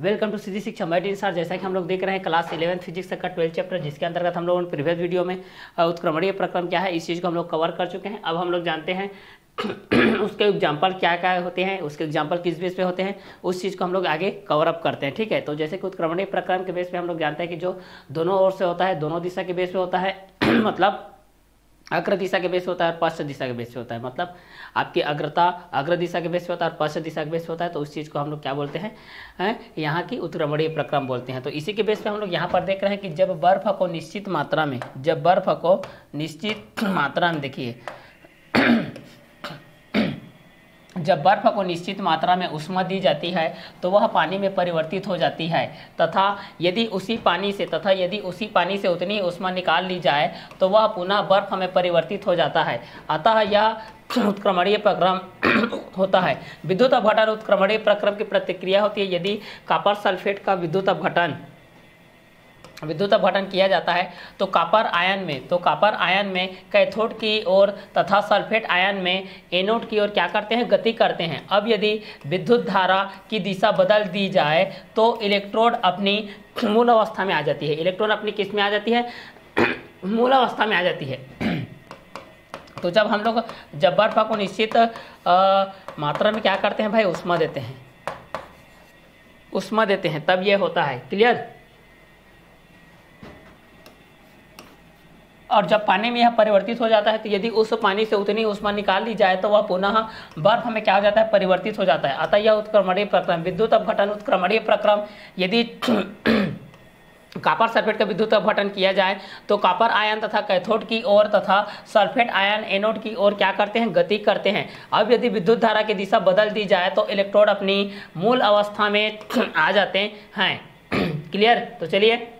Welcome to सीधी शिक्षा, मैं tin sir. जैसा कि हम लोग देख रहे हैं, क्लास इलेवन फिजिक्स का ट्वेल्थ चैप्टर, जिसके अंतर्गत हम लोगों ने प्रीवियस वीडियो में उत्क्रमणीय प्रक्रम क्या है, इस चीज़ को हम लोग कवर कर चुके हैं। अब हम लोग जानते हैं, उसके एग्ज़ाम्पल क्या क्या होते हैं, उसके एग्ज़ाम्पल किस बेस पे होते हैं, उस चीज़ को हम लोग आगे कवर अप करते हैं, ठीक है? तो जैसे कि उत्क्रमणीय प्रक्रम के बेस पे हम लोग जानते हैं कि जो दोनों ओर से होता है, दोनों दिशा के बेस पे होता है मतलब अग्र दिशा के बेस होता है और पश्च दिशा के बेस होता है। मतलब आपकी अग्रता अग्र दिशा के बेस होता है और पश्च दिशा के बेस होता है तो उस चीज़ को हम लोग क्या बोलते हैं? है? यहाँ की उत्क्रमणीय प्रक्रम बोलते हैं। तो इसी के बेस पे हम लोग यहाँ पर देख रहे हैं कि जब बर्फ़ को निश्चित मात्रा में, जब बर्फ़ को निश्चित मात्रा में, देखिए जब बर्फ़ को निश्चित मात्रा में उष्मा दी जाती है तो वह पानी में परिवर्तित हो जाती है। तथा यदि उसी पानी से, तथा यदि उसी पानी से उतनी उष्मा निकाल ली जाए तो वह पुनः बर्फ़ में परिवर्तित हो जाता है। अतः यह उत्क्रमणीय प्रक्रम होता है। विद्युत अपघटन उत्क्रमणीय प्रक्रम की प्रतिक्रिया होती है यदि कापर सल्फेट का विद्युत अपघटन विद्युत अपघटन किया जाता है तो कापर आयन में तो कापर आयन में कैथोड की ओर तथा सल्फेट आयन में एनोड की ओर क्या करते हैं? गति करते हैं। अब यदि विद्युत धारा की दिशा बदल दी जाए तो इलेक्ट्रोड अपनी मूल अवस्था में आ जाती है। इलेक्ट्रॉन अपनी किसमें आ जाती है? मूल अवस्था में आ जाती है। तो जब हम लोग, जब बर्फ़ को निश्चित मात्रा में क्या करते हैं भाई? उष्मा देते हैं। उष्मा देते हैं। तब ये होता है। क्लियर? और जब पानी में यह परिवर्तित हो जाता है तो यदि उस पानी से उतनी उष्मा निकाल ली जाए तो वह पुनः बर्फ़ में क्या हो जाता है? परिवर्तित हो जाता है। अतः यह उत्क्रमणीय प्रक्रम, विद्युत अपघटन उत्क्रमणीय प्रक्रम। यदि कॉपर सल्फेट का विद्युत अपघटन किया जाए तो कापर आयन तथा कैथोड की ओर तथा सल्फेट आयन एनोड की ओर क्या करते हैं? गति करते हैं। अब यदि विद्युत धारा की दिशा बदल दी जाए तो इलेक्ट्रोड अपनी मूल अवस्था में आ जाते हैं। क्लियर? तो चलिए।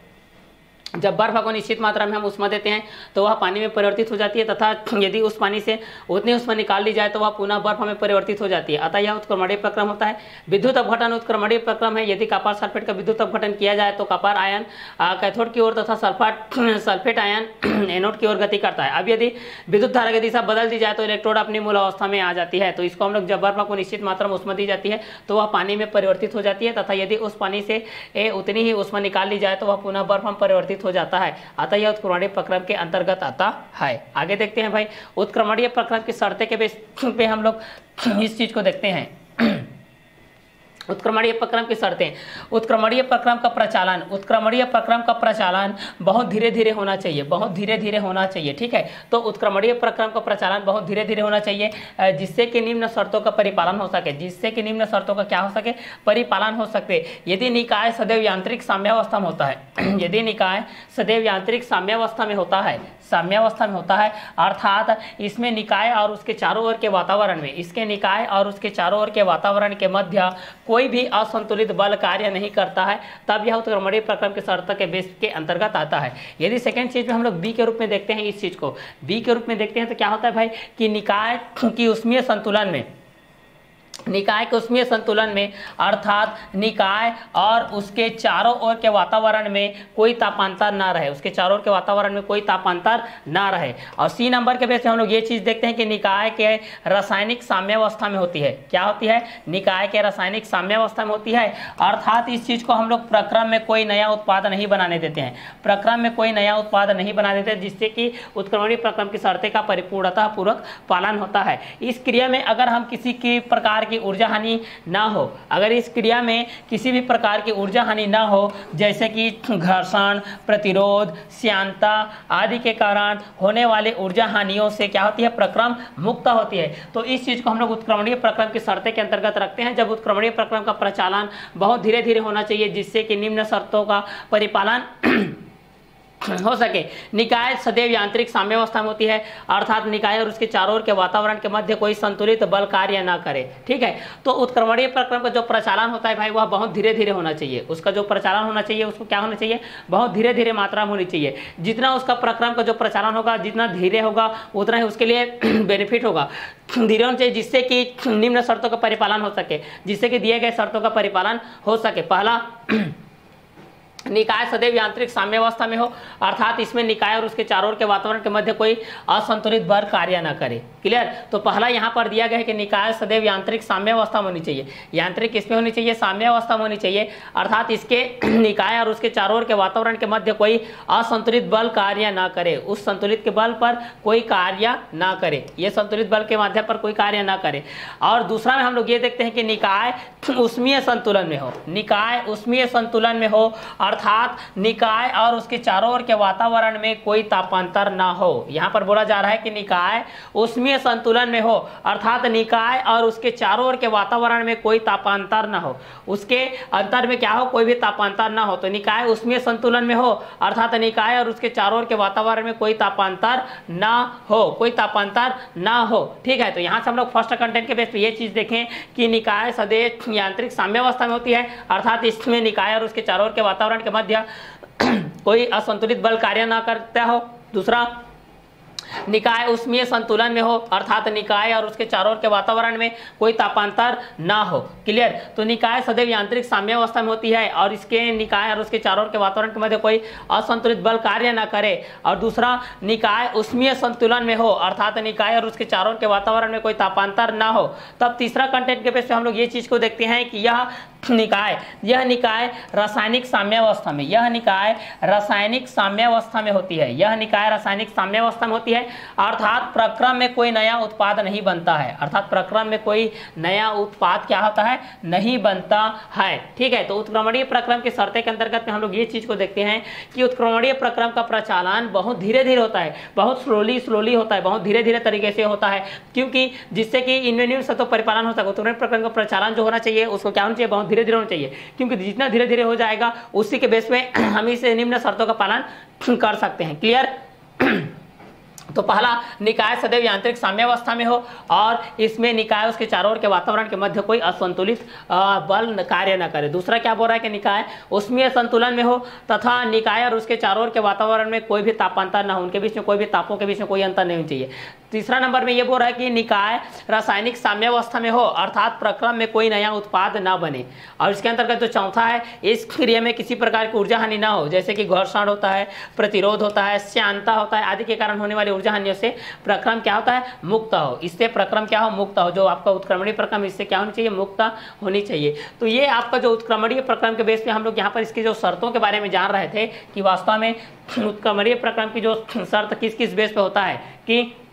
जब बर्फ़ को निश्चित मात्रा में हम उष्मा देते हैं तो वह पानी में परिवर्तित हो जाती है तथा यदि उस पानी से उतनी उष्मा निकाल ली जाए तो वह पुनः बर्फ़ में परिवर्तित हो जाती है। अतः यह उत्क्रमणीय प्रक्रम होता है। विद्युत अपघटन उत्क्रमणीय प्रक्रम है। यदि कपार सल्फेट का विद्युत अपघटन किया जाए तो कपार आयन कैथोड की ओर तथा सल्फाट, सल्फेट आयन, एनोड की ओर गति करता है। अब यदि विद्युत धारा की दिशा बदल दी जाए तो इलेक्ट्रोड अपनी मूल अवस्था में आ जाती है। तो इसको हम लोग जब बर्फ़ को निश्चित मात्रा में उष्मा दी जाती है तो वह पानी में परिवर्तित हो जाती है तथा यदि उस पानी से उतनी ही उष्मा निकाल ली जाए तो वह पुनः बर्फ़ में परिवर्तित हो जाता है। अतः यह उत्क्रमणीय प्रक्रम के अंतर्गत आता है। आगे देखते हैं भाई। उत्क्रमणीय प्रक्रम की शर्तें के बेस पे हम लोग इस चीज़ को देखते हैं। उत्क्रमणीय प्रक्रम की शर्तें। उत्क्रमणीय प्रक्रम का प्रचालन, उत्क्रमणीय प्रक्रम का प्रचालन बहुत धीरे धीरे होना चाहिए, बहुत धीरे धीरे होना चाहिए, ठीक है? तो उत्क्रमणीय प्रक्रम का प्रचालन बहुत धीरे धीरे होना चाहिए जिससे कि निम्न शर्तों का परिपालन हो सके, जिससे कि निम्न शर्तों का क्या हो सके? परिपालन हो सकते यदि निकाय सदैव यांत्रिक साम्यावस्था में होता है, यदि निकाय सदैव यांत्रिक साम्यावस्था में होता है साम्यावस्था में होता है, अर्थात इसमें निकाय और उसके चारों ओर के वातावरण में। इसके निकाय और उसके चारों ओर के वातावरण के मध्य कोई भी असंतुलित बल कार्य नहीं करता है, तब यह उत्क्रमणीय प्रक्रम के शर्त के बेस के अंतर्गत आता है। यदि सेकेंड चीज़ में हम लोग बी के रूप में देखते हैं इस चीज़ को बी के रूप में देखते हैं तो क्या होता है भाई कि निकाय की उसमें संतुलन में निकाय के उष्मीय संतुलन में, अर्थात निकाय और उसके चारों ओर के वातावरण में कोई तापांतर ना रहे। उसके चारों ओर के वातावरण में कोई तापांतर ना रहे। और सी नंबर के बेस हम लोग ये चीज़ देखते हैं कि निकाय के रासायनिक साम्यावस्था में होती है। क्या होती है? निकाय के रासायनिक साम्यावस्था में होती है। अर्थात इस चीज़ को हम लोग प्रक्रम में कोई नया उत्पाद नहीं बनाने देते हैं। प्रक्रम में कोई नया उत्पाद नहीं बना देते, जिससे कि उत्क्रमणीय प्रक्रम की शर्तें का परिपूर्णता पूर्वक पालन होता है। इस क्रिया में अगर हम किसी की प्रकार की ऊर्जा हानि ना हो। अगर इस क्रिया में किसी भी प्रकार की ऊर्जा हानि ना हो, जैसे कि घर्षण, प्रतिरोध श्यांता आदि के कारण होने वाले ऊर्जा हानियों से क्या होती है? प्रक्रम मुक्त होती है। तो इस चीज़ को हम लोग उत्क्रमणीय प्रक्रम की शर्तें के अंतर्गत रखते हैं। जब उत्क्रमणीय प्रक्रम का प्रचालन बहुत धीरे धीरे होना चाहिए, जिससे कि निम्न शर्तों का परिपालन हो सके। निकाय सदैव यांत्रिक साम्यावस्था में होती है, अर्थात निकाय और उसके चारों ओर के वातावरण के मध्य कोई संतुलित बल कार्य ना करे, ठीक है? तो उत्क्रमणीय प्रक्रम का जो प्रचालन होता है भाई, वह बहुत धीरे धीरे होना चाहिए। उसका जो प्रचालन होना चाहिए, उसको क्या होना चाहिए? बहुत धीरे धीरे मात्रा में होनी चाहिए। जितना उसका प्रक्रम का जो प्रचालन होगा, जितना धीरे होगा, उतना ही उसके लिए बेनिफिट होगा। धीरे होना चाहिए जिससे कि निम्न शर्तों का परिपालन हो सके, जिससे कि दिए गए शर्तों का परिपालन हो सके। पहला निकाय सदैव यांत्रिक साम्यावस्था में हो, अर्थात इसमें निकाय और उसके चारों ओर के वातावरण के मध्य कोई असंतुलित बल कार्य न करे। क्लियर तो पहला यहाँ पर दिया गया है कि निकाय सदैव यांत्रिक साम्यावस्था होनी चाहिए। यांत्रिक किसमें होनी चाहिए? साम्यावस्था में होनी चाहिए। अर्थात इसके निकाय और उसके चारों ओर के वातावरण के मध्य कोई असंतुलित बल कार्य ना करे। उस संतुलित के बल पर कोई कार्य ना करे। ये संतुलित बल के माध्यम पर कोई कार्य ना करे। और दूसरा में हम लोग ये देखते हैं कि निकाय उष्मीय संतुलन में हो। निकाय उष्मीय संतुलन में हो अर्थात निकाय और उसके चारों ओर के वातावरण में कोई तापांतर ना हो। यहाँ पर बोला जा रहा है कि निकाय उष्मीय संतुलन में हो, अर्थात निकाय और उसके चारों ओर के वातावरण में कोई तापांतर ना हो। उसके अंतर में क्या हो, कोई भी तापांतर ना हो। तो निकाय उष्मीय संतुलन में हो, अर्थात निकाय और उसके चारों ओर के वातावरण में कोई तापांतर ना हो, कोई तापांतर ना हो। ठीक है तो यहाँ से हम लोग फ़र्स्ट कंटेंट के बेस पे ये चीज़ देखें कि निकाय सदैव यांत्रिक साम्यावस्था में होती है, अर्थात इसमें निकाय और उसके चारों ओर के वातावरण के मध्य कोई असंतुलित बल कार्य ना करता हो। दूसरा, निकाय उष्मीय संतुलन में हो, अर्थात निकाय और उसके चारों ओर के वातावरण में कोई तापांतर ना हो। क्लियर तो निकाय सदैव यांत्रिक साम्यावस्था में होती है और इसके निकाय और उसके चारों ओर के वातावरण के मध्य कोई असंतुलित बल कार्य ना करे। और दूसरा, निकाय उष्मीय संतुलन में हो, अर्थात निकाय और उसके चारों के वातावरण में कोई तापांतर ना हो। तब तीसरा कंटेंट के बेस पे हम लोग ये चीज़ को देखते हैं कि यह निकाय। यह निकाय रासायनिक साम्यावस्था में, यह निकाय रासायनिक साम्यावस्था में होती है। यह निकाय रासायनिक साम्यावस्था में होती है। अर्थात प्रक्रम में कोई नया उत्पाद नहीं बनता है। अर्थात प्रक्रम में कोई नया उत्पाद क्या होता है? नहीं बनता है। ठीक है तो उत्क्रमणीय प्रक्रम की शर्तें के अंतर्गत में हम लोग ये चीज़ को देखते हैं कि उत्क्रमणीय प्रक्रम का प्रचालन बहुत धीरे धीरे होता है। बहुत स्लोली स्लोली होता है। बहुत धीरे धीरे तरीके से होता है। क्योंकि जिससे कि इनमें सतह परिपालन हो सके, उत्क्रमणीय प्रक्रम का प्रचालन जो होना चाहिए, उसको क्या होना चाहिए? बहुत धीरे धीरे होना चाहिए। क्योंकि जितना धीरे धीरे हो जाएगा, उसी के बेस में हम इस निम्न शर्तों का पालन कर सकते हैं। क्लियर तो पहला, निकाय सदैव यांत्रिक साम्यावस्था में हो और इसमें निकाय उसके चारों ओर के वातावरण के मध्य कोई असंतुलित बल कार्य न करे। दूसरा क्या बोल रहा है कि निकाय उसमें संतुलन में हो तथा निकाय और उसके चारों ओर के वातावरण में कोई भी तापांतर ना हो। उनके बीच में कोई भी तापों के बीच में कोई अंतर नहीं होना चाहिए। तीसरा नंबर में ये बोल रहा है कि निकाय रासायनिक साम्यावस्था में हो, अर्थात प्रक्रम में कोई नया उत्पाद ना बने। और इसके अंतर्गत जो चौथा है, इस क्रिया में किसी प्रकार की ऊर्जा हानि ना हो, जैसे कि घर्षण होता है, प्रतिरोध होता है श्यांता होता है, आदि के कारण होने वाली ऊर्जा हानियों से प्रक्रम क्या होता है? मुक्त हो। इससे प्रक्रम क्या हो? मुक्त हो। जो आपका उत्क्रमणीय प्रक्रम इससे क्या होनी चाहिए? मुक्त होनी चाहिए। तो ये आपका जो उत्क्रमणीय प्रक्रम के बेस पे हम लोग यहाँ पर इसकी जो शर्तों के बारे में जान रहे थे कि वास्तव में उत्क्रमणीय प्रक्रम की जो शर्त किस किस बेस पे होता है कि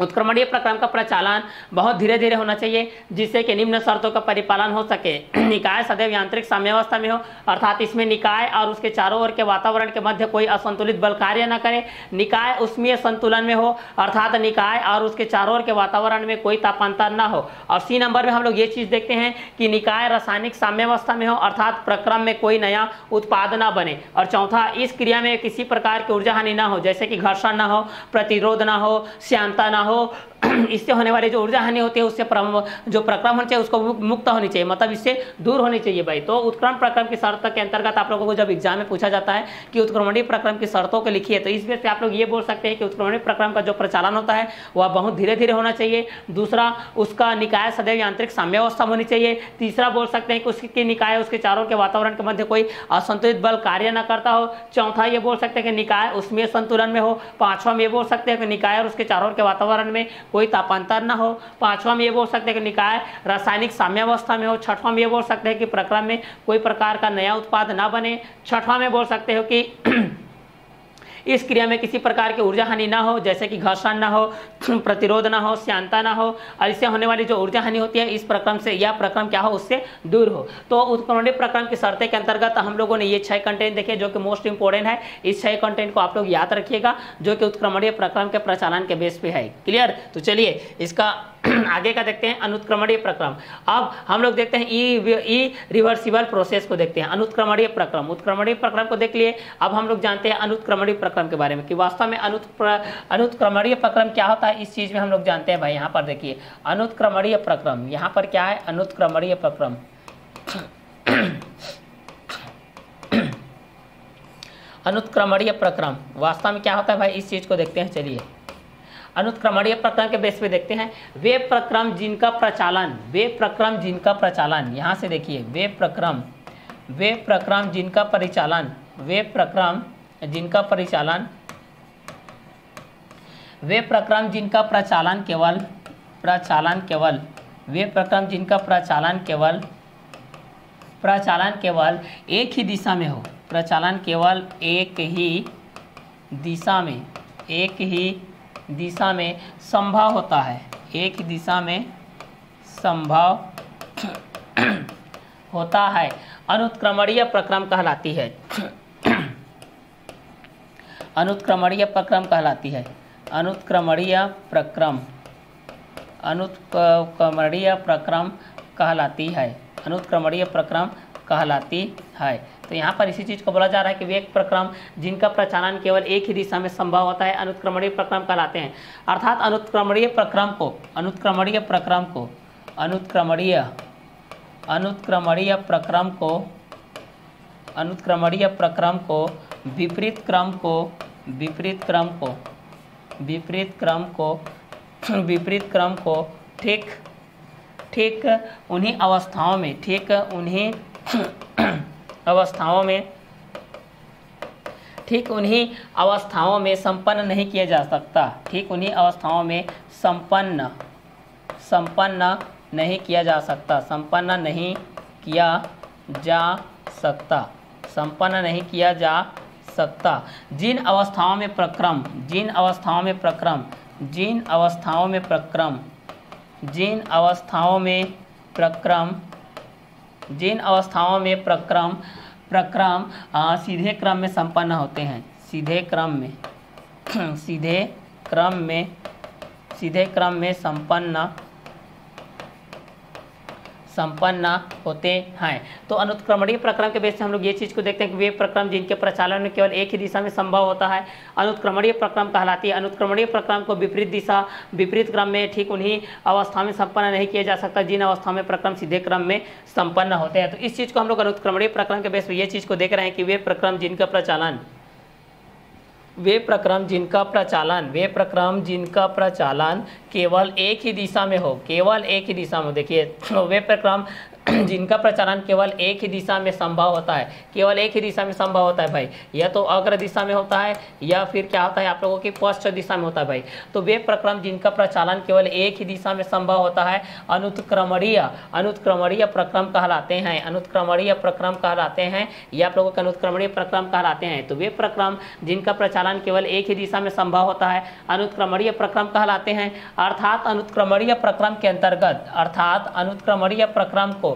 उत्क्रमणीय प्रक्रम का प्रचालन बहुत धीरे धीरे होना चाहिए, जिससे कि निम्न शर्तों का परिपालन हो सके। निकाय सदैव यांत्रिक साम्यावस्था में हो, अर्थात इसमें निकाय और उसके चारों ओर के वातावरण के मध्य कोई असंतुलित बल कार्य न करे। निकाय उष्मीय संतुलन में हो, अर्थात निकाय और उसके चारों ओर के वातावरण में कोई तापांतर न हो। और सी नंबर में हम लोग ये चीज़ देखते हैं कि निकाय रासायनिक साम्यावस्था में हो, अर्थात प्रक्रम में कोई नया उत्पाद न बने। और चौथा, इस क्रिया में किसी प्रकार की ऊर्जा हानि न हो, जैसे कि घर्षण न हो, प्रतिरोध न हो श्यांता न हो, इससे होने वाली जो ऊर्जा हानि होती है, उससे जो प्रक्रम होना चाहिए, उसको मुक्त होनी चाहिए मतलब इससे दूर होनी चाहिए भाई। तो उत्क्रमण प्रक्रम की शर्त के अंतर्गत आप लोगों को जब एग्ज़ाम में पूछा जाता है कि उत्क्रमणीय प्रक्रम की शर्तों को लिखिए तो इस बेस पे आप लोग ये बोल सकते हैं कि उत्क्रमणीय प्रक्रम का जो प्रचालन होता है, वह बहुत धीरे धीरे होना चाहिए। दूसरा, उसका निकाय सदैव यांत्रिक साम्यावस्था होनी चाहिए। तीसरा, बोल सकते हैं कि उसकी निकाय उसके चारों के वातावरण के मध्य कोई असंतुलित बल कार्य न करता हो। चौथा, ये बोल सकते हैं कि निकाय उसमें संतुलन में हो। पांचवा, ये बोल सकते हैं कि निकाय और उसके चारों के वातावरण में कोई तापांतर न हो। पांचवा में ये बोल सकते हैं कि निकाय रासायनिक साम्यावस्था में हो। छठवा में ये बोल सकते हैं कि प्रक्रम में कोई प्रकार का नया उत्पाद ना बने। छठवा में बोल सकते हो कि इस क्रिया में किसी प्रकार की ऊर्जा हानि ना हो, जैसे कि घर्षण ना हो, प्रतिरोध ना हो श्यांता ना हो और इससे होने वाली जो ऊर्जा हानि होती है इस प्रक्रम से यह प्रक्रम क्या हो उससे दूर हो। तो उत्क्रमणीय प्रक्रम की शर्तें के अंतर्गत हम लोगों ने ये छह कंटेंट देखे, जो कि मोस्ट इंपॉर्टेंट है। इस छह कंटेंट को आप लोग याद रखिएगा, जो कि उत्क्रमणीय प्रक्रम के प्रचालन के बेस पे है। क्लियर तो चलिए, इसका आगे का देखते हैं अनुत्क्रमणीय प्रक्रम। अब हम लोग देखते हैं ई ई रिवर्सिबल प्रोसेस को देखते हैं, अनुत्क्रमणीय प्रक्रम। उत्क्रमणीय प्रक्रम को देख लिए, अब हम लोग जानते हैं अनुत्क्रमणीय प्रक्रम के बारे में कि वास्तव में अनुत्क्रमणीय प्रक्रम क्या होता है, इस चीज़ में हम लोग जानते हैं भाई, यहाँ पर देखिए, अनुत्क्रमणीय प्रक्रम, यहाँ पर क्या है, अनुत्क्रमणीय प्रक्रम। अनुत्क्रमणीय प्रक्रम, वास्तव में क्या होता है भाई, इस चीज़ को देखते हैं, चलिए। अनुत्क्रमणीय प्रक्रम के बेस पे देखते हैं। वे प्रक्रम जिनका प्रचालन वे प्रक्रम जिनका प्रचालन, यहाँ से देखिए वे प्रक्रम वे प्रक्रम जिनका परिचालन वे प्रक्रम जिनका परिचालन वे प्रक्रम जिनका प्रचालन केवल प्रचालन केवल वे प्रक्रम जिनका प्रचालन केवल प्रचालन केवल एक ही दिशा में हो। प्रचालन केवल एक ही दिशा में, एक ही दिशा में संभव होता है। एक दिशा में संभव होता है। अनुत्क्रमणीय प्रक्रम कहलाती है। अनुत्क्रमणीय प्रक्रम कहलाती है। अनुत्क्रमणीय प्रक्रम। अनुत्क्रमणीय प्रक्रम कहलाती है। अनुत्क्रमणीय प्रक्रम कहलाती है। तो यहाँ पर इसी चीज़ को बोला जा रहा है कि वे प्रक्रम, जिनका प्रचालन केवल एक ही दिशा में संभव होता है, अनुत्क्रमणीय प्रक्रम कहलाते हैं। अर्थात अनुत्क्रमणीय प्रक्रम को, अनुत्क्रमणीय प्रक्रम को, अनुत्क्रमणीय अनुत्क्रमणीय प्रक्रम को, अनुत्क्रमणीय प्रक्रम को, विपरीत क्रम को, विपरीत क्रम को, विपरीत क्रम को, विपरीत क्रम को, ठीक ठीक उन्हीं अवस्थाओं में, ठीक उन्हीं अवस्थाओं में, ठीक उन्हीं अवस्थाओं में संपन्न नहीं किया जा सकता। ठीक उन्हीं अवस्थाओं में संपन्न संपन्न नहीं किया जा सकता। संपन्न नहीं किया जा सकता। संपन्न नहीं किया जा सकता। जिन अवस्थाओं में प्रक्रम, जिन अवस्थाओं में प्रक्रम, जिन अवस्थाओं में प्रक्रम, जिन अवस्थाओं में प्रक्रम जिन अवस्थाओं में प्रक्रम प्रक्रम सीधे क्रम में संपन्न होते हैं, सीधे क्रम में, सीधे क्रम में, सीधे क्रम में संपन्न संपन्न होते हैं। तो अनुत्क्रमणीय प्रक्रम के बेस से हम लोग ये चीज़ को देखते हैं कि वे प्रक्रम जिनके प्रचालन में केवल एक ही दिशा में संभव होता है। अनुत्क्रमणीय प्रक्रम कहलाती है। अनुत्क्रमणीय प्रक्रम को विपरीत दिशा, विपरीत क्रम में ठीक उन्हीं अवस्था में संपन्न नहीं किया जा सकता, जिन अवस्था में प्रक्रम सीधे क्रम में संपन्न होते हैं। तो इस चीज़ को हम लोग अनुत्क्रमणीय प्रक्रम के बेस पर ये चीज़ को देख रहे हैं कि वे प्रक्रम जिनका प्रचालन वे प्रक्रम जिनका प्रचालन, वे प्रक्रम जिनका प्रचालन केवल एक ही दिशा में हो, केवल एक ही दिशा में देखिए, वे प्रक्रम जिनका प्रचालन केवल एक ही दिशा में संभव होता है, केवल एक ही दिशा में संभव होता है भाई। या तो अग्र दिशा में होता है, या फिर क्या होता है आप लोगों की पश्चिम दिशा में होता है भाई। तो वे प्रक्रम जिनका प्रचालन केवल एक ही दिशा में संभव होता है, अनुत्क्रमणीय अनुत्क्रमणीय प्रक्रम कहलाते हैं, अनुत्क्रमणीय प्रक्रम कहलाते हैं, या आप लोगों के अनुत्क्रमणीय प्रक्रम कहलाते हैं। तो वे प्रक्रम जिनका प्रचालन केवल एक ही दिशा में संभव होता है, अनुत्क्रमणीय प्रक्रम कहलाते हैं। अर्थात अनुत्क्रमणीय प्रक्रम के अंतर्गत, अर्थात अनुत्क्रमणीय प्रक्रम को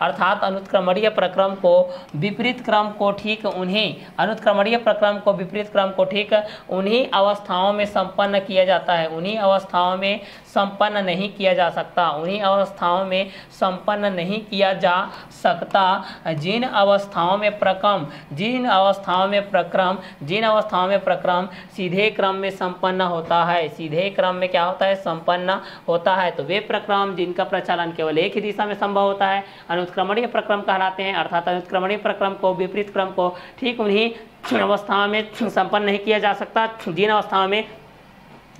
अर्थात अनुत्क्रमणीय प्रक्रम को विपरीत क्रम को ठीक उन्हीं, अनुत्क्रमणीय प्रक्रम को विपरीत क्रम को ठीक उन्हीं अवस्थाओं में संपन्न किया जाता है। उन्हीं अवस्थाओं में संपन्न नहीं किया जा सकता। उन्हीं अवस्थाओं में संपन्न नहीं किया जा सकता। जिन अवस्थाओं में प्रक्रम, जिन अवस्थाओं में प्रक्रम, जिन अवस्थाओं में प्रक्रम सीधे क्रम में संपन्न होता है। सीधे क्रम में क्या होता है? संपन्न होता है। तो वे प्रक्रम जिनका प्रचालन केवल एक ही दिशा में संभव होता है। अनुत्क्रमणीय प्रक्रम कहलाते हैं, अर्थात अनुत्क्रमणीय प्रक्रम को, विपरीत क्रम को ठीक उन्हीं अवस्थाओं में संपन्न नहीं किया जा सकता। जिन अवस्थाओं में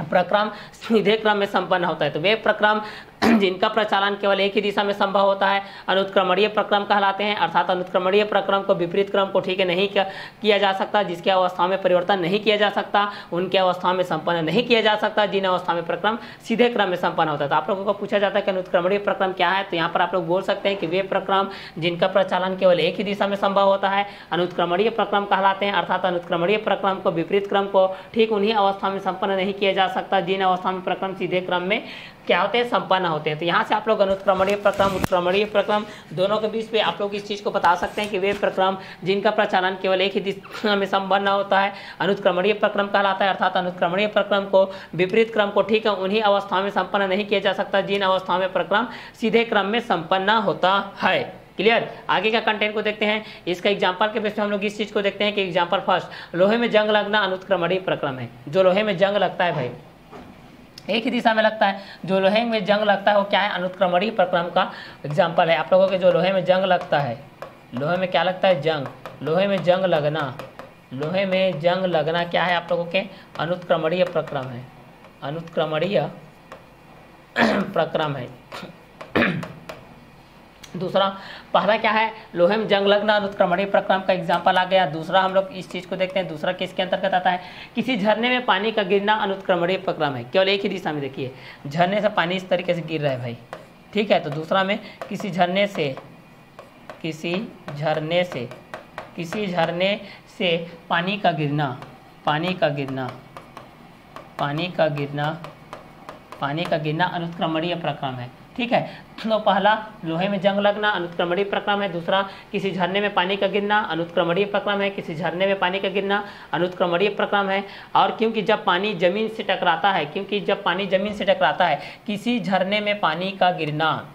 प्रक्रम सीधे क्रम में संपन्न होता है तो वे प्रक्रम जिनका प्रचालन केवल एक ही दिशा में संभव होता है, अनुत्क्रमणीय प्रक्रम कहलाते हैं, अर्थात अनुत्क्रमणीय प्रक्रम को, विपरीत क्रम को ठीक नहीं किया जा सकता, जिसके अवस्था में परिवर्तन नहीं किया जा सकता, उनके अवस्था में संपन्न नहीं किया जा सकता, जिन अवस्था में प्रक्रम सीधे क्रम में संपन्न होता है। तो आप लोगों को पूछा जाता है कि अनुत्क्रमणीय प्रक्रम क्या है तो यहाँ पर आप लोग बोल सकते हैं कि वे प्रक्रम जिनका प्रचालन केवल एक ही दिशा में संभव होता है, अनुत्क्रमणीय प्रक्रम कहलाते हैं, अर्थात अनुत्क्रमणीय प्रक्रम को, विपरीत क्रम को ठीक उन्हीं अवस्था में संपन्न नहीं किया जा सकता, जिन अवस्था में प्रक्रम सीधे क्रम में क्या होते हैं? संपन्न होते हैं। तो यहाँ से आप लोग अनुत्क्रमणीय प्रक्रम, उत्क्रमणीय, प्रक्रम, दोनों के बीच पे आप लोग इस चीज़ को बता सकते हैं कि वे प्रक्रम, जिनका प्रचालन केवल एक ही दिशा में संपन्न होता है। अनुत्क्रमणीय प्रक्रम कहलाता है, अर्थात अनुत्क्रमणीय प्रक्रम को, विपरीत क्रम को ठीक है, उन्हीं अवस्थाओं में संपन्न नहीं किया जा सकता, जिन अवस्थाओं में प्रक्रम सीधे क्रम में संपन्न होता है। क्लियर आगे का कंटेंट को देखते हैं। इसका एग्ज़ाम्पल के बेस पे हम लोग इस चीज़ को देखते हैं कि एग्ज़ाम्पल फ़र्स्ट लोहे में जंग लगना अनुत्क्रमणीय प्रक्रम है। जो लोहे में जंग लगता है भाई। एक ही दिशा में लगता है। जो लोहे में जंग लगता है, वो क्या है? अनुत्क्रमणीय प्रक्रम का एग्ज़ाम्पल है। आप लोगों के जो लोहे में जंग लगता है, लोहे में क्या लगता है? जंग। लोहे में जंग लगना। लोहे में जंग लगना क्या है आप लोगों के? अनुत्क्रमणीय प्रक्रम है। अनुत्क्रमणीय प्रक्रम है। दूसरा, पहला क्या है? लोहे में जंग लगना अनुत्क्रमणीय प्रक्रम का एग्ज़ाम्पल आ गया। दूसरा, हम लोग इस चीज़ को देखते हैं। दूसरा, किसके अंतर्गत आता है? किसी झरने में पानी का गिरना अनुत्क्रमणीय प्रक्रम है। केवल एक ही दिशा में देखिए। झरने से पानी इस तरीके से गिर रहा है भाई। ठीक है तो दूसरा में किसी झरने से, किसी झरने से, किसी झरने से पानी का गिरना, पानी का गिरना, पानी का गिरना, पानी का गिरना अनुत्क्रमणीय प्रक्रम है। ठीक है? तो पहला, लोहे में जंग लगना, अनुत्क्रमणीय प्रक्रम है। दूसरा, किसी झरने में पानी का गिरना, अनुत्क्रमणीय प्रक्रम है। किसी झरने में पानी का गिरना, अनुत्क्रमणीय प्रक्रम है। और क्योंकि जब पानी ज़मीन से टकराता है, क्योंकि जब पानी ज़मीन से टकराता है, किसी झरने में पानी का गिरना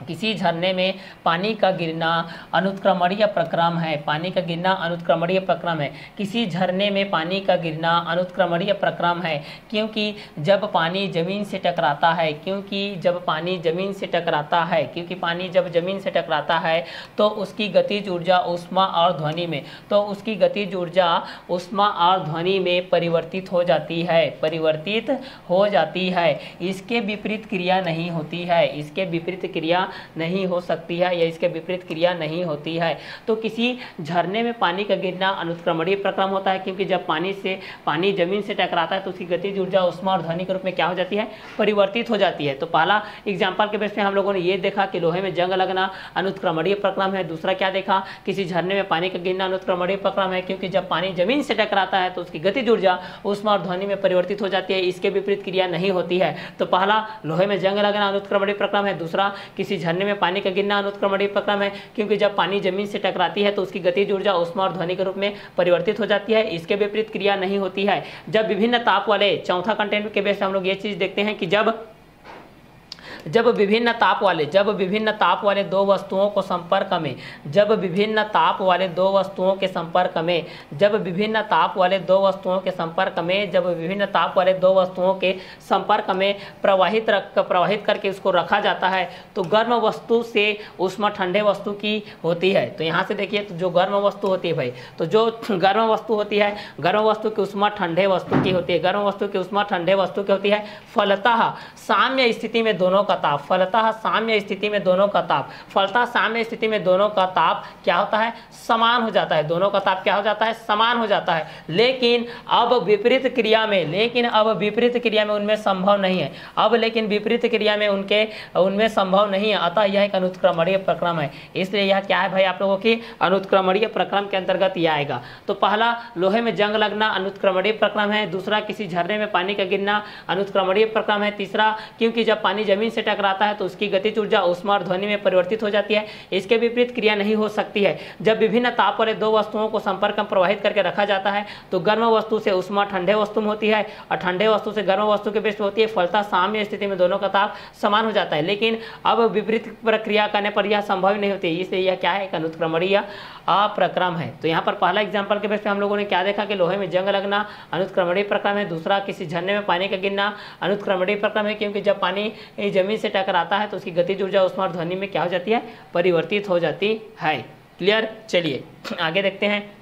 किसी झरने में पानी का गिरना अनुत्क्रमणीय प्रक्रम है, पानी का गिरना अनुत्क्रमणीय प्रक्रम है। किसी झरने में पानी का गिरना अनुत्क्रमणीय प्रक्रम है, क्योंकि जब पानी ज़मीन से टकराता है, क्योंकि जब पानी ज़मीन से टकराता है, क्योंकि पानी जब ज़मीन से टकराता है तो उसकी गतिज ऊर्जा उष्मा और ध्वनि में तो उसकी गतिज ऊर्जा उष्मा और ध्वनि में परिवर्तित हो जाती है, परिवर्तित हो जाती है। इसके विपरीत क्रिया नहीं होती है, इसके विपरीत क्रिया नहीं हो सकती है या इसके विपरीत क्रिया नहीं होती है। तो किसी झरने में पानी का गिरना अनुत्क्रमणीय प्रक्रम होता है, क्योंकि जब पानी से, पानी ज़मीन से टकराता है तो उसकी गतिज ऊर्जा उष्मा और ध्वनि के रूप में क्या हो जाती है? परिवर्तित हो जाती है। तो पहला एग्ज़ाम्पल के बेस पे हम लोगों ने ये देखा कि लोहे में जंग लगना अनुत्क्रमणीय प्रक्रम है। दूसरा क्या देखा? किसी झरने में पानी का गिरना अनुत्क्रमणीय प्रक्रम है, क्योंकि जब पानी ज़मीन से टकराता है तो उसकी गतिज ऊर्जा उष्मा और ध्वनि में परिवर्तित हो जाती है, इसके विपरीत क्रिया नहीं होती है। तो पहला, लोहे में जंग लगना अनुत्क्रमणीय प्रक्रम है। दूसरा किसी झरने में पानी का गिरना अनुत्क्रमणीय प्रक्रम है, क्योंकि जब पानी ज़मीन से टकराती है तो उसकी गतिज ऊर्जा उष्मा और ध्वनि के रूप में परिवर्तित हो जाती है, इसके विपरीत क्रिया नहीं होती है। जब विभिन्न ताप वाले चौथा कंटेंट के बेस हम लोग ये चीज़ देखते हैं कि जब जब विभिन्न ताप वाले, जब विभिन्न ताप वाले दो वस्तुओं को संपर्क में, जब विभिन्न ताप वाले दो वस्तुओं के संपर्क में, जब विभिन्न ताप वाले दो वस्तुओं के संपर्क में, जब विभिन्न ताप वाले दो वस्तुओं के संपर्क में प्रवाहित रख, प्रवाहित करके उसको रखा जाता है तो गर्म वस्तु से उष्मा ठंडे वस्तु की होती है। तो यहाँ से देखिए तो जो गर्म वस्तु होती है भाई तो जो गर्म वस्तु होती है, गर्म वस्तु की उष्मा ठंडे वस्तु की होती है, गर्म वस्तु की उष्मा ठंडे वस्तु की होती है, फलतः साम्य स्थिति में दोनों का ताप, फलतः साम्य स्थिति में दोनों का ताप। फलतः साम्य स्थिति में दोनों का ताप क्या होता है? समान हो जाता है। दोनों का ताप क्या हो जाता है? समान हो जाता है। लेकिन अब विपरीत क्रिया में, लेकिन अब विपरीत क्रिया में उनमें संभव नहीं है। अब लेकिन विपरीत क्रिया में उनके, उनमें संभव नहीं है। अतः यह एक अनुत्क्रमणीय प्रक्रम है। इसलिए यह क्या है भाई आप लोगों की? अनुत्क्रमणीय प्रक्रम के अंतर्गत यह आएगा। तो पहला, लोहे में जंग लगना अनुत्क्रमणीय प्रक्रम है। दूसरा, किसी झरने में पानी का गिरना अनुत्क्रमणीय प्रक्रम है। तीसरा, क्योंकि जब पानी ज़मीन टकराता है तो उसकी गतिज ऊर्जा उष्मा और ध्वनि में परिवर्तित हो जाती है। इसके विपरीत क्रिया नहीं हो सकती है। जब विभिन्न ताप वाले दो वस्तुओं को संपर्क में प्रवाहित करके रखा जाता है तो गर्म वस्तु से उष्मा ठंडे वस्तु में होती है और ठंडे वस्तु से गर्म वस्तु के बीच होती है। फलता साम्य स्थिति में दोनों का ताप समान हो जाता है। लेकिन अब विपरीत प्रक्रिया करने पर यह संभव नहीं होती। इसलिए यह क्या है? एक अनुत्क्रमणीय अप्रक्रम है। तो यहाँ पर पहला एग्ज़ाम्पल के बेस पे हम लोगों ने क्या देखा कि लोहे में जंग लगना अनुत्क्रमणीय प्रक्रम है। दूसरा, किसी झरने में पानी का गिरना अनुत्क्रमणीय प्रक्रम है, क्योंकि जब पानी ज़मीन से टकराता है तो उसकी गतिज ऊर्जा उष्मा और ध्वनि में क्या हो जाती है? परिवर्तित हो जाती है। क्लियर? चलिए, आगे देखते हैं।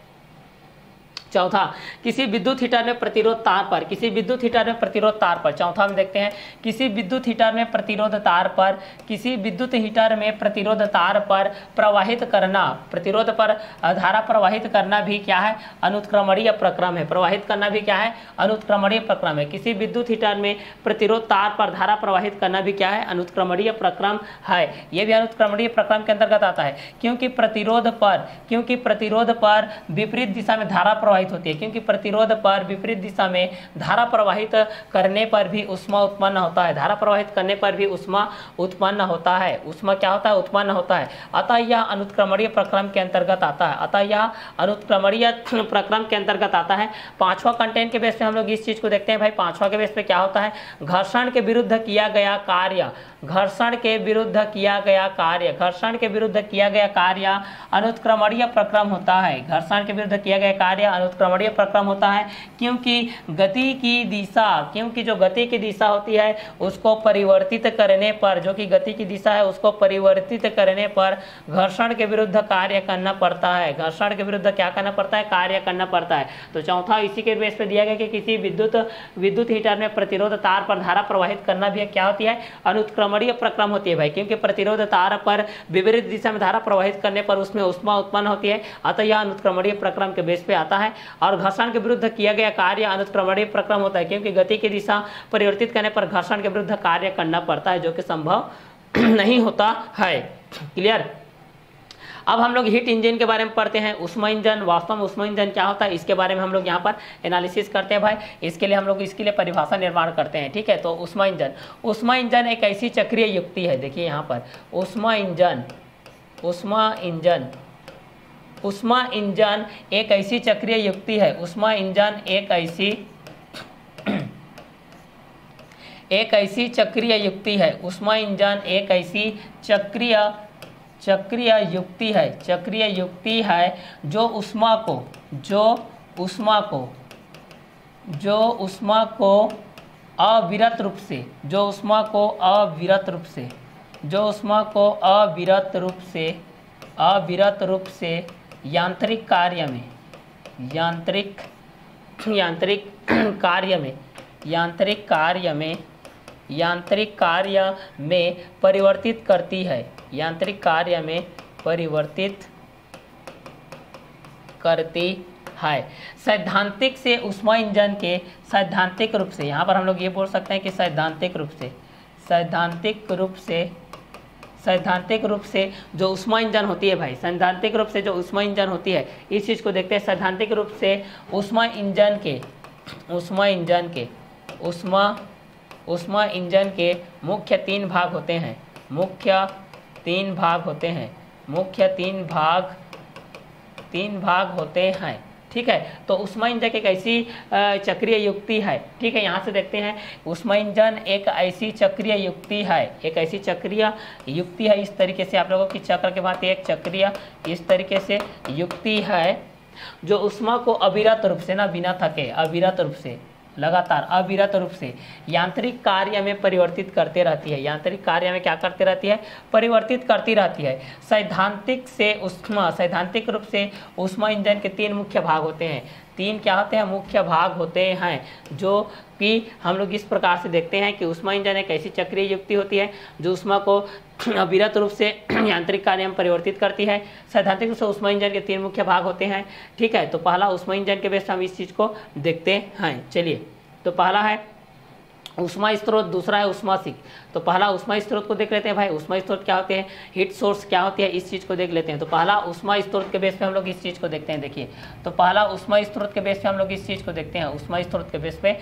चौथा, किसी विद्युत हीटर में प्रतिरोध तार पर, किसी विद्युत हीटर में प्रतिरोध तार पर, चौथा हम देखते हैं, किसी विद्युत हीटर में प्रतिरोध तार पर, किसी विद्युत हीटर में प्रतिरोध तार पर प्रवाहित करना, प्रतिरोध पर धारा प्रवाहित करना भी क्या है? अनुत्क्रमणीय प्रक्रम है। प्रवाहित करना भी क्या है? अनुत्क्रमणीय प्रक्रम है। किसी विद्युत हीटर में प्रतिरोध तार पर, धारा प्रवाहित करना भी क्या है? अनुत्क्रमणीय प्रक्रम है। यह भी अनुत्क्रमणीय प्रक्रम के अंतर्गत आता है। क्योंकि प्रतिरोध पर, क्योंकि प्रतिरोध पर विपरीत दिशा में धारा प्रवाहित प्रवाहित होती है, क्योंकि प्रतिरोध पर विपरीत दिशा में धारा प्रवाहित करने पर भी उष्मा उत्पन्न होता है। धारा प्रवाहित करने पर भी उष्मा उत्पन्न होता है। उष्मा क्या होता है? उत्पन्न होता है। अतः यह अनुत्क्रमणीय प्रक्रम के अंतर्गत आता है। अतः यह अनुत्क्रमणीय प्रक्रम के अंतर्गत आता है। पांचवा कंटेंट के बेस पे हम लोग इस चीज़ को देखते हैं भाई। पांचवा के बेस पे क्या होता है? घर्षण के विरुद्ध किया गया कार्य। घर्षण के विरुद्ध किया गया कार्य। घर्षण के विरुद्ध किया गया कार्य अनुत्क्रमणीय प्रक्रम होता है। घर्षण के विरुद्ध किया गया कार्य अनुत्क्रमणीय प्रक्रम होता है, क्योंकि गति की दिशा, क्योंकि जो गति की दिशा होती है, उसको परिवर्तित करने पर, जो कि गति की दिशा है, उसको परिवर्तित करने पर घर्षण के विरुद्ध कार्य करना पड़ता है। घर्षण के विरुद्ध क्या करना पड़ता है? कार्य करना पड़ता है। तो चौथा इसी के बेस पे दिया गया कि किसी विद्युत विद्युत हीटर में प्रतिरोध तार पर धारा प्रवाहित करना भी क्या होती है? अनुत्क्रमणीय प्रक्रम होती है भाई, क्योंकि प्रतिरोध तार पर विपरीत दिशा में धारा प्रवाहित करने पर उसमें उष्मा उत्पन्न होती है, अतः यह अनुत्क्रमणीय प्रक्रम के बेस पे आता है। और घर्षण के विरुद्ध किया गया कार्य अनुत्क्रमणीय प्रक्रम होता है, क्योंकि गति की दिशा परिवर्तित करने पर घर्षण के विरुद्ध कार्य करना पड़ता है, जो कि संभव नहीं होता है। क्लियर अब हम लोग हीट इंजन के बारे में पढ़ते हैं। उष्मा इंजन, वास्तव में उष्मा इंजन क्या होता है, इसके बारे में हम लोग यहाँ पर एनालिसिस करते हैं भाई। इसके लिए हम लोग इसके लिए परिभाषा निर्माण करते हैं, ठीक है? तो उष्मा इंजन। उष्मा इंजन एक ऐसी चक्रीय युक्ति है, देखिए यहाँ पर। उष्मा इंजन उष्मा इंजन। उष्मा इंजन एक ऐसी चक्रीय युक्ति है। उष्मा इंजन एक ऐसी एक ऐसी चक्रीय युक्ति है। उष्मा इंजन एक ऐसी चक्रीय चक्रीय युक्ति है। चक्रीय युक्ति है जो उष्मा को जो उष्मा को जो उष्मा को अविरत रूप से जो उष्मा को अविरत रूप से जो उष्मा को अविरत रूप से अविरत रूप से यांत्रिक कार्य में, यांत्रिक यांत्रिक कार्य में, यांत्रिक कार्य में, यांत्रिक कार्य में परिवर्तित करती है। यांत्रिक कार्य में परिवर्तित करती है। सैद्धांतिक से उष्मा इंजन के सैद्धांतिक रूप से, यहाँ पर हम लोग ये बोल सकते हैं कि सैद्धांतिक रूप से, सैद्धांतिक रूप से सैद्धांतिक रूप से जो उष्मा इंजन होती है भाई, सैद्धांतिक रूप से जो उष्मा इंजन होती है, इस चीज़ को देखते हैं सैद्धांतिक रूप से उष्मा इंजन के उष्मा इंजन के, उष्मा उष्मा इंजन के मुख्य तीन भाग होते हैं। मुख्य तीन भाग होते हैं। मुख्य तीन भाग तीन भाग होते हैं। ठीक है? तो उष्मा इंजन एक ऐसी चक्रीय युक्ति है। ठीक है, यहाँ से देखते हैं। उष्मा इंजन एक ऐसी चक्रीय युक्ति है। एक ऐसी चक्रीय युक्ति है, इस तरीके से आप लोगों की चक्र के बाद एक चक्रीय, इस तरीके से युक्ति है, जो उष्मा को अविरत रूप से ना बिना थके, अविरत रूप से। लगातार अविरत रूप से यांत्रिक कार्य में परिवर्तित करते रहती है। यांत्रिक कार्य में क्या करते रहती है? परिवर्तित करती रहती है। सैद्धांतिक से उष्मा, सैद्धांतिक रूप से उष्मा इंजन के तीन मुख्य भाग होते हैं। तीन क्या होते हैं? मुख्य भाग होते हैं, जो कि हम लोग इस प्रकार से देखते हैं कि उष्मा इंजन एक ऐसी चक्रीय युक्ति होती है, जो उष्मा को अविरत रूप से यांत्रिक कार्य में परिवर्तित करती है। सैद्धांतिक रूप से उष्मा इंजन के तीन मुख्य भाग होते हैं, ठीक है? तो पहला उष्मा इंजन के बेस हम इस चीज़ को देखते हैं। चलिए तो पहला है उष्मा स्त्रोत दूसरा है उष्मा सिक तो पहला उष्मा स्त्रोत को देख लेते हैं भाई। उष्मा स्त्रोत क्या होते हैं? हीट सोर्स क्या होती है? इस चीज़ को देख लेते हैं। तो पहला उष्मा स्त्रोत के बेस पे हम लोग इस चीज़ को देखते हैं। देखिए तो पहला उष्मा स्त्रोत के बेस पे हम लोग इस चीज़ को देखते हैं। उष्मा स्त्रोत के बेस पे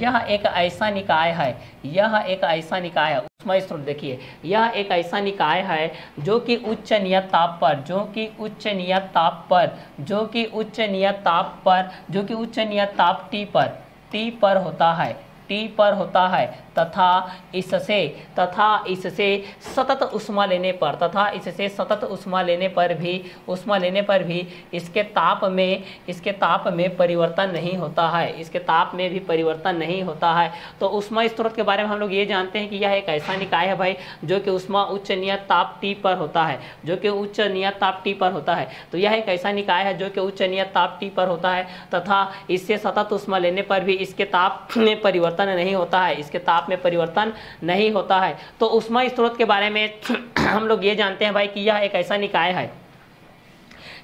यह एक ऐसा निकाय है। यह एक ऐसा निकाय है। उष्मा स्रोत देखिए, यह एक ऐसा निकाय है जो कि उच्च नियत ताप पर, जो कि उच्च नियत ताप पर, जो कि उच्च नियत ताप पर, जो कि उच्च नियत ताप टी पर टी पर होता है। टी पर होता है। तथा इससे तथा इससे सतत उष्मा लेने पर, तथा इससे सतत उष्मा लेने पर भी, उष्मा लेने पर भी इसके ताप में, इसके ताप में परिवर्तन नहीं होता है। इसके ताप में भी परिवर्तन नहीं होता है। तो उष्मा स्त्रोत के बारे में हम लोग ये जानते हैं कि यह एक ऐसा निकाय है भाई, जो कि उष्मा उच्च नियत ताप टी पर होता है, जो कि उच्च नियत ताप टी पर होता है। तो यह एक ऐसा निकाय है, जो कि उच्च नियत ताप टी पर होता है, तथा इससे सतत उष्मा लेने पर भी इसके ताप में परिवर्तन नहीं होता है। इसके ताप में परिवर्तन नहीं होता है। तो उष्मा स्त्रोत के बारे में हम लोग ये जानते हैं भाई कि यह एक ऐसा निकाय है।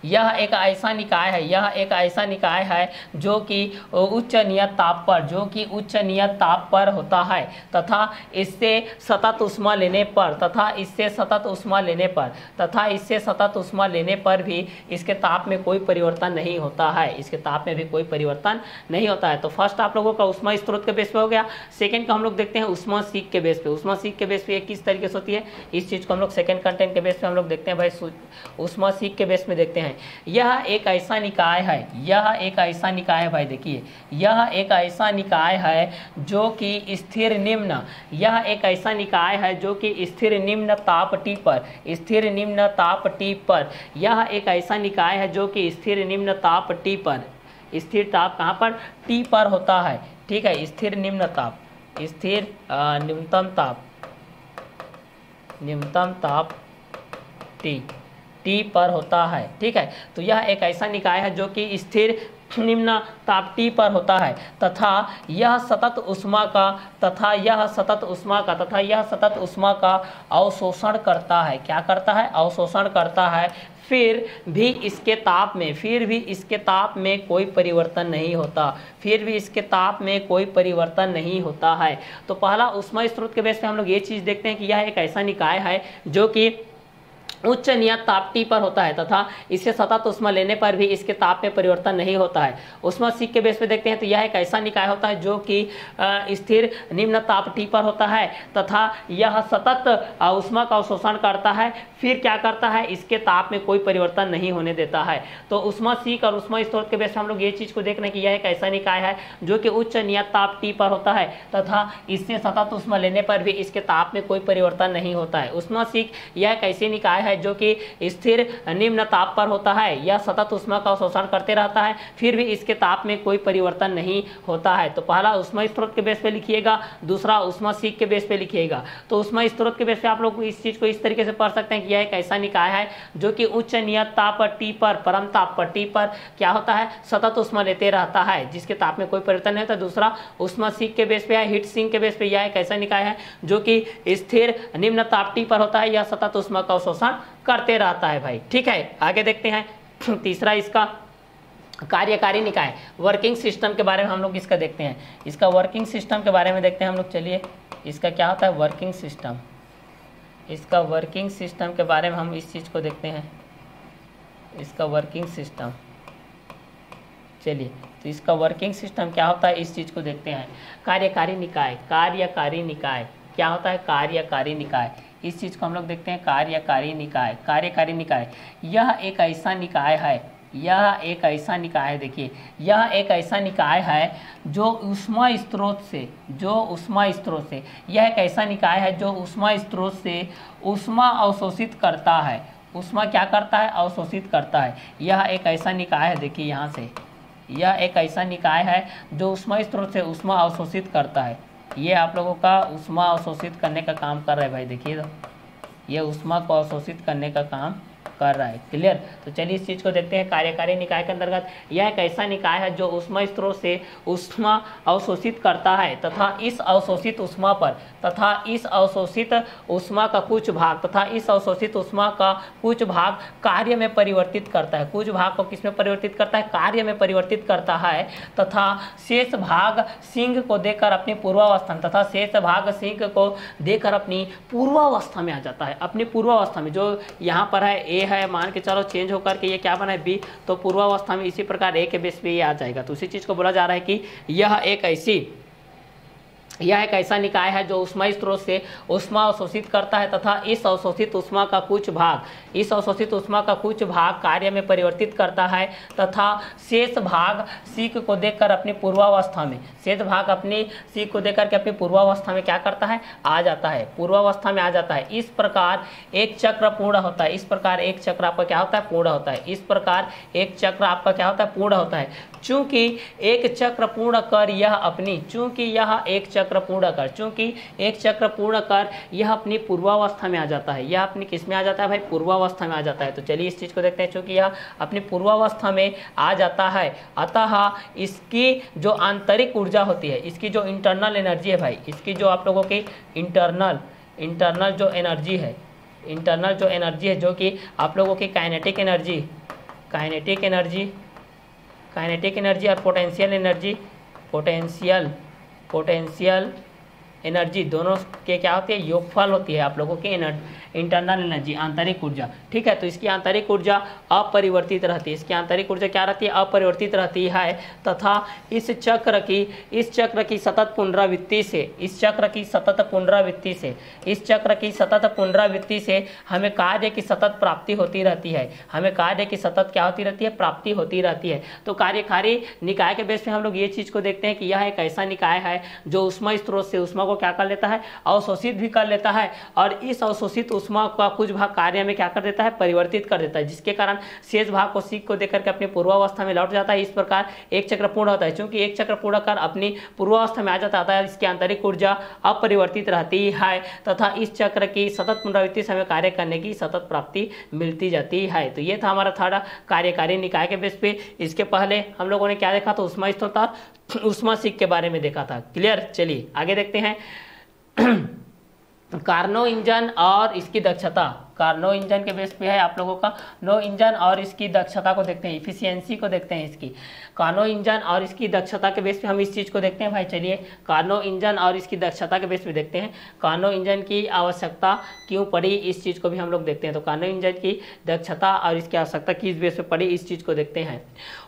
यह एक ऐसा निकाय है, यह एक ऐसा निकाय है जो कि उच्च नियत ताप पर, जो कि उच्च नियत ताप पर होता है तथा इससे सतत उष्मा लेने पर, तथा इससे सतत उष्मा लेने पर, तथा इससे सतत उष्मा लेने पर भी इसके ताप में कोई परिवर्तन नहीं होता है। इसके ताप में भी कोई परिवर्तन नहीं होता है। तो फ़र्स्ट आप लोगों का उष्मा स्त्रोत के बेस पे हो गया। सेकेंड का हम लोग देखते हैं उष्मा सीख के बेस पे। उष्मा सीख के बेस पे किस तरीके से होती है? इस चीज़ को हम लोग सेकेंड कंटेंट के बेस पे हम लोग देखते हैं भाई। उष्मा सीख के बेस में देखते हैं। यह एक ऐसा निकाय है, यह एक ऐसा निकाय है, भाई देखिए, यह एक ऐसा निकाय है जो कि स्थिर निम्न, यह एक ऐसा निकाय है जो कि स्थिर निम्न ताप टी पर, स्थिर निम्न ताप टी पर, यह एक ऐसा निकाय है जो कि स्थिर निम्न ताप टी पर, स्थिर ताप कहाँ पर? टी पर होता है, ठीक है, स्थिर निम्न ताप, स्थिर न्यूनतम ताप न्यूनतम ताप टी। टी पर होता है, ठीक है? तो यह एक ऐसा निकाय है जो कि स्थिर निम्न ताप टी पर होता है। तथा यह सतत उष्मा का, तथा यह सतत उष्मा का, तथा यह सतत उष्मा का अवशोषण करता है। क्या करता है? अवशोषण करता है। फिर भी इसके ताप में, फिर भी इसके ताप में कोई परिवर्तन नहीं होता। फिर भी इसके ताप में कोई परिवर्तन नहीं होता है। तो पहला उष्मा स्रोत के बेस पे हम लोग ये चीज़ देखते हैं कि यह एक ऐसा निकाय है जो कि उच्च नियत ताप टी पर होता है तथा इसे सतत उष्मा लेने पर भी इसके ताप में परिवर्तन नहीं होता है। उष्मा सीख के बेस पे देखते हैं तो यह एक ऐसा निकाय होता है जो कि स्थिर निम्न ताप टी पर होता है तथा यह सतत उष्मा का अवशोषण करता है, फिर क्या करता है? इसके ताप में कोई परिवर्तन नहीं होने देता है। तो उष्मा सीख और उष्मा स्त्रोत के बेस पे हम लोग ये चीज़ को देख रहे हैं कि यह एक ऐसा निकाय है जो कि उच्च नियत ताप टी पर होता है तथा इससे सतत उष्मा लेने पर भी इसके ताप में कोई परिवर्तन नहीं होता है। उष्मा सीख यह एक ऐसी निकाय है है, जो कि स्थिर निम्न ताप पर होता है। यह सतत उष्मा का शोषण करते रहता है, फिर भी इसके ताप में कोई परिवर्तन नहीं होता है। तो पहला उष्मा स्त्रोत के बेस पे लिखिएगा, दूसरा उष्मा सीख के बेस पे लिखिएगा। तो उष्मा स्त्रोत के बेस पे आप लोग इस चीज़ को इस तरीके से पढ़ सकते हैं कि यह एक ऐसा निकाय है, जो कि उच्च नियत ताप टी पर, परम ताप पर टी पर क्या होता है? सतत उष्मा लेते रहता है, जिसके ताप में कोई परिवर्तन नहीं होता। दूसरा उष्मा सीख के बेस पे है हीट सिंक के बेस पे यह एक ऐसा निकाय है, जो कि स्थिर निम्न ताप टी पर होता है यह सतत उष्मा का शोषण करते रहता है भाई। ठीक है, आगे देखते हैं। तीसरा इसका कार्यकारी निकाय वर्किंग सिस्टम के बारे में हम लोग इसका देखते हैं। इसका वर्किंग सिस्टम के बारे में देखते हैं हम लोग, चलिए। इसका क्या होता है? वर्किंग सिस्टम इसका वर्किंग सिस्टम के बारे में हम इस चीज़ को देखते हैं। इसका वर्किंग सिस्टम चलिए तो इसका वर्किंग सिस्टम क्या होता है? इस चीज़ को देखते हैं। कार्यकारी निकाय कार्यकारी निकाय। क्या होता है? कार्यकारी निकाय। इस चीज़ को हम लोग देखते हैं कार्यकारी निकाय कार्यकारी निकाय। यह एक ऐसा निकाय है, यह एक ऐसा निकाय है, देखिए, यह एक ऐसा निकाय है जो उष्मा स्त्रोत से, जो उष्मा स्त्रोत से, यह एक ऐसा निकाय है जो उष्मा स्त्रोत से उष्मा अवशोषित करता है। उष्मा क्या करता है? अवशोषित करता है। यह एक ऐसा निकाय है, देखिए यहाँ से। यह एक ऐसा निकाय है जो उष्मा स्त्रोत से उष्मा अवशोषित करता है। ये आप लोगों का उष्मा अवशोषित करने का काम कर रहा है भाई, देखिए तो। ये उष्मा को अवशोषित करने का काम कर रहा है। क्लियर तो चलिए इस चीज़ को देखते हैं, कार्यकारी निकाय के अंतर्गत यह एक ऐसा निकाय है जो उष्मा स्त्रोत से उष्मा अवशोषित करता है तथा इस अवशोषित उष्मा पर, तथा इस अवशोषित उष्मा का कुछ भाग, तथा इस अवशोषित उष्मा का कुछ भाग कार्य में परिवर्तित करता है। कुछ भाग को किसमें परिवर्तित करता है? कार्य में परिवर्तित करता है तथा शेष भाग सिंह को देकर अपनी पूर्वावस्था तथा शेष भाग सिंह को देकर अपनी पूर्वावस्था में आ जाता है। अपनी पूर्वावस्था में जो यहाँ पर है, ए है, मान के चलो चेंज होकर के ये क्या बना है बी तो पूर्वावस्था में इसी प्रकार ए के बेस पे ये आ जाएगा। तो उसी चीज़ को बोला जा रहा है कि यह एक ऐसी यह एक ऐसा निकाय है जो उष्मा स्त्रोत से उष्मा अवशोषित करता है तथा इस अवशोषित उष्मा का कुछ भाग, इस अवशोषित उष्मा का कुछ भाग कार्य में परिवर्तित करता है तथा शेष भाग सीख को देखकर अपनी पूर्वावस्था में, शेष भाग अपनी सीख को देखकर के अपनी पूर्वावस्था में क्या करता है? आ जाता है। पूर्वावस्था में आ जाता है। इस प्रकार एक चक्र पूर्ण होता है। इस प्रकार एक चक्र आपका क्या होता है? पूर्ण होता है। इस प्रकार एक चक्र आपका क्या होता है? पूर्ण होता है। चूँकि एक चक्र पूर्ण कर यह अपनी, चूँकि यह एक चक्र पूर्ण कर। चूँकि एक चक्र पूर्ण कर, यह अपनी पूर्वावस्था में आ जाता है। यह अपनी किसमें आ जाता है भाई? पूर्वावस्था में आ जाता है। तो चलिए इस चीज़ को देखते हैं। चूँकि यह अपनी पूर्वावस्था में आ जाता है, अतः इसकी जो आंतरिक ऊर्जा होती है, इसकी जो इंटरनल एनर्जी है भाई, इसकी जो आप लोगों की इंटरनल इंटरनल जो एनर्जी है इंटरनल जो एनर्जी है, जो कि आप लोगों की kinetic energy kinetic energy kinetic energy और potential energy potential potential energy, दोनों के क्या होती है? योगफल होती है आप लोगों की इंटरनल एनर्जी आंतरिक ऊर्जा। ठीक है? तो इसकी आंतरिक ऊर्जा अपरिवर्तित रहती है। इसकी आंतरिक ऊर्जा क्या रहती है? अपरिवर्तित रहती है तथा इस चक्र की, इस चक्र की सतत पुनरावृत्ति से, इस चक्र की सतत पुनरावृत्ति से, इस चक्र की सतत पुनरावृत्ति से हमें कार्य की सतत प्राप्ति होती रहती है। हमें कार्य की सतत क्या होती रहती है? प्राप्ति होती रहती है। तो कार्यकारी निकाय के बेस पे हम लोग ये चीज़ को देखते हैं कि यह एक ऐसा निकाय है जो उष्मा स्त्रोत से उष्मा को को क्या कर लेता है? अवशोषित भी कर लेता है। और इस अवशोषित उष्मा का कुछ भाग कार्य में क्या कर देता है? परिवर्तित कर देता है, जिसके कारण शेष भाग को सीख को देकर के अपनी पूर्वावस्था में लौट जाता है। इस प्रकार एक चक्र पूर्ण होता है। क्योंकि एक चक्र पूर्ण कर अपनी पूर्वावस्था में आ जाता है, इसकी आंतरिक ऊर्जा अपरिवर्तित रहती है तथा इस चक्र की सतत पुनरावृत्ति समय कार्य करने की सतत प्राप्ति मिलती जाती है। तो ये था हमारा थर्ड कार्यकारी निकाय के बेस पे। इसके पहले हम लोगों ने क्या देखा था? उष्मा स्त्रोता उष्मा सिक के बारे में देखा था। क्लियर? चलिए, आगे देखते हैं। कार्नो इंजन और इसकी दक्षता। कार इंजन के बेस पे है आप लोगों का नो इंजन और इसकी दक्षता को देखते हैं इफिशियंसी को देखते हैं इसकी। कार्नो इंजन और इसकी दक्षता के बेस पे हम इस चीज़ को देखते हैं भाई, चलिए। कार्नो इंजन और इसकी दक्षता के बेस पे देखते हैं। कार्नो इंजन की आवश्यकता क्यों पड़ी, इस चीज़ को भी हम लोग देखते हैं। तो कार्नो इंजन की दक्षता और इसकी आवश्यकता किस बेस पे पड़ी, इस चीज़ को देखते हैं।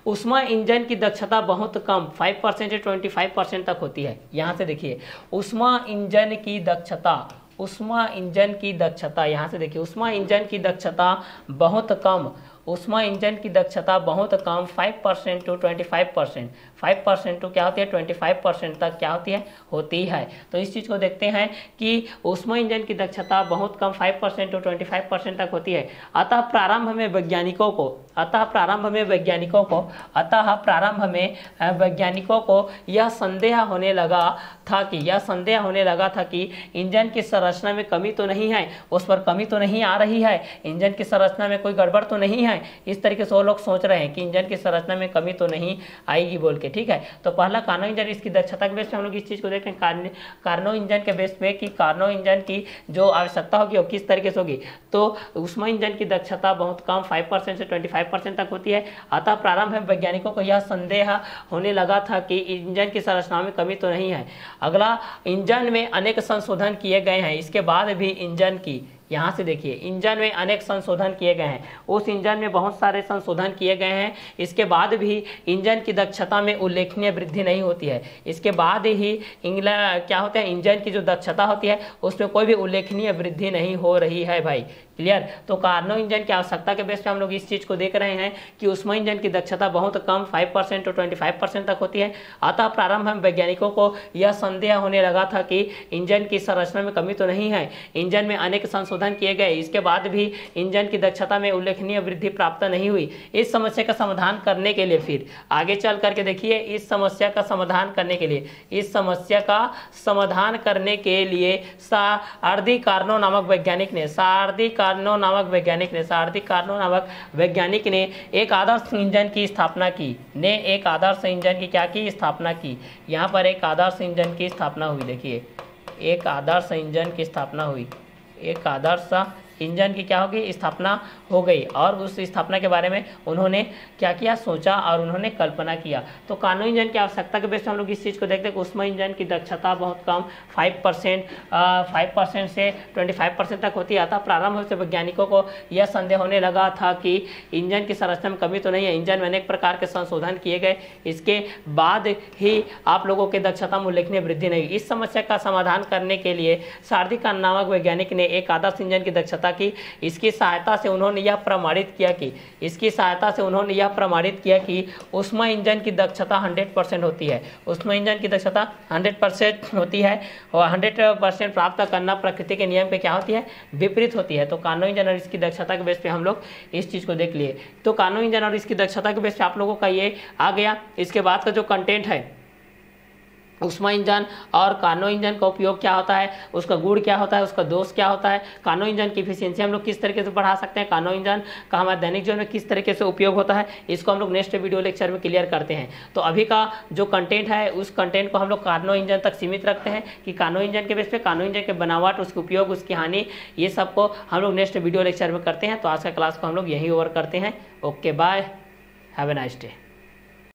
उष्मा इंजन की दक्षता बहुत कम फाइव परसेंट से ट्वेंटी फाइव परसेंट तक होती है। यहाँ से देखिए, उष्मा इंजन की दक्षता, उष्मा इंजन की दक्षता, यहाँ से देखिए उष्मा इंजन की दक्षता बहुत कम, उष्मा इंजन की दक्षता बहुत कम five percent to twenty five percent five percent to क्या होती है? ट्वेंटी फाइव परसेंट तक क्या होती है? होती है। तो इस चीज़ को देखते हैं कि उष्मा इंजन की दक्षता बहुत कम five percent to twenty five percent तक होती है। अतः प्रारंभ में वैज्ञानिकों को, अतः प्रारंभ में वैज्ञानिकों को, अतः प्रारंभ में वैज्ञानिकों को यह संदेह होने लगा था कि यह संदेह होने लगा था कि इंजन की संरचना में कमी तो नहीं है, उस पर कमी तो नहीं आ रही है, इंजन की संरचना में कोई गड़बड़ तो नहीं है। इस तरीके से वो लोग सोच रहे हैं कि इंजन की संरचना में कमी तो नहीं आएगी बोल के, ठीक है? तो पहला कार्नो इंजन, इसकी दक्षता के बेस में हम लोग इस चीज़ को देखें कार्नो इंजन के बेस में कि कार्नो इंजन की जो आवश्यकता होगी वो किस तरीके से होगी। तो उसमें इंजन की दक्षता बहुत कम फाइव परसेंट से ट्वेंटी फाइव परसेंट तक होती है। अतः प्रारंभ में वैज्ञानिकों को यह संदेह होने लगा था कि इंजन की संरचना में कमी तो नहीं है। अगला इंजन में अनेक संशोधन किए गए हैं। इसके बाद भी इंजन की यहाँ से देखिए, इंजन में अनेक संशोधन किए गए हैं। उस इंजन में बहुत सारे संशोधन किए गए हैं। इसके बाद भी इंजन की दक्षता में उल्लेखनीय वृद्धि नहीं होती है। इसके बाद ही इंग्लैंड क्या होता है, इंजन की जो दक्षता होती है, उसमें कोई भी उल्लेखनीय वृद्धि नहीं हो रही है भाई। क्लियर? तो कार्नो इंजन की आवश्यकता के बेस पे हम लोग इस चीज़ को देख रहे हैं कि उसमें इंजन की दक्षता बहुत कम 5 परसेंट टू ट्वेंटी परसेंट तक होती है। अतः प्रारंभ में वैज्ञानिकों को यह संदेह होने लगा था कि इंजन की संरचना में कमी तो नहीं है। इंजन में अनेक संशोधन किए गए। इसके बाद भी इंजन की दक्षता में उल्लेखनीय वृद्धि प्राप्त नहीं हुई। इस समस्या का समाधान करने के लिए फिर आगे चल करके देखिए, इस समस्या का समाधान करने के लिए। इस समस्या का समाधान करने के लिए सारदी कार्नो नामक वैज्ञानिक ने सारदी कार्नो नामक वैज्ञानिक ने सारथी कार्नो नामक वैज्ञानिक ने एक आदर्श इंजन की स्थापना की। ने एक आदर्श इंजन की क्या की? स्थापना की। यहाँ पर एक आदर्श इंजन की स्थापना हुई। देखिए, एक आदर्श इंजन की स्थापना हुई। एक आदर्श इंजन की क्या होगी? स्थापना हो गई। और उस स्थापना के बारे में उन्होंने क्या किया? सोचा और उन्होंने कल्पना किया। तो कानूनी इंजन की आवश्यकता के बेस हम लोग इस चीज़ को देखते हैं उष्मा इंजन की दक्षता बहुत कम फाइव परसेंट फाइव परसेंट से ट्वेंटी फाइव परसेंट तक होती आता प्रारंभ से वैज्ञानिकों को यह संदेह होने लगा था कि इंजन की संरचना में कमी तो नहीं है। इंजन में अनेक प्रकार के संशोधन किए गए। इसके बाद ही आप लोगों के दक्षता में उल्लेखनीय वृद्धि नहीं। इस समस्या का समाधान करने के लिए सारधिक नामक वैज्ञानिक ने एक आदर्श इंजन की दक्षता सहायता की इसकी सहायता से उन्होंने यह प्रमाणित किया कि, इसकी सहायता से उन्होंने यह प्रमाणित किया कि उष्मा इंजन की दक्षता 100 परसेंट होती है। उष्मा इंजन की दक्षता 100 परसेंट होती है और 100 परसेंट प्राप्त करना प्रकृति के नियम पे क्या होती है? विपरीत होती है। तो कानूनी इंजन और इसकी दक्षता के बेस पे हम लोग इस चीज़ को देख लिए। तो कानूनी इंजन और इसकी दक्षता के बेस पे आप लोगों का ये आ गया। इसके बाद का जो कंटेंट है उष्मा इंजन और कानो इंजन का उपयोग क्या होता है? उसका गुड़ क्या होता है? उसका दोष क्या होता है? कानो इंजन की इफिशियंसी हम लोग किस तरीके से बढ़ा सकते हैं? कानो इंजन का हमारे दैनिक जीवन में किस तरीके से उपयोग होता है? इसको हम लोग नेक्स्ट वीडियो लेक्चर में क्लियर करते हैं। तो अभी का जो कंटेंट है, उस कंटेंट को हम लोग कार्नो इंजन तक सीमित रखते हैं कि कानो इंजन के बेस पे कानो इंजन के बनावट, उसके उपयोग, उसकी हानि, ये सबको हम लोग नेक्स्ट वीडियो लेक्चर में करते हैं। तो आज का क्लास को हम लोग यही ओवर करते हैं। Okay bye have a nice day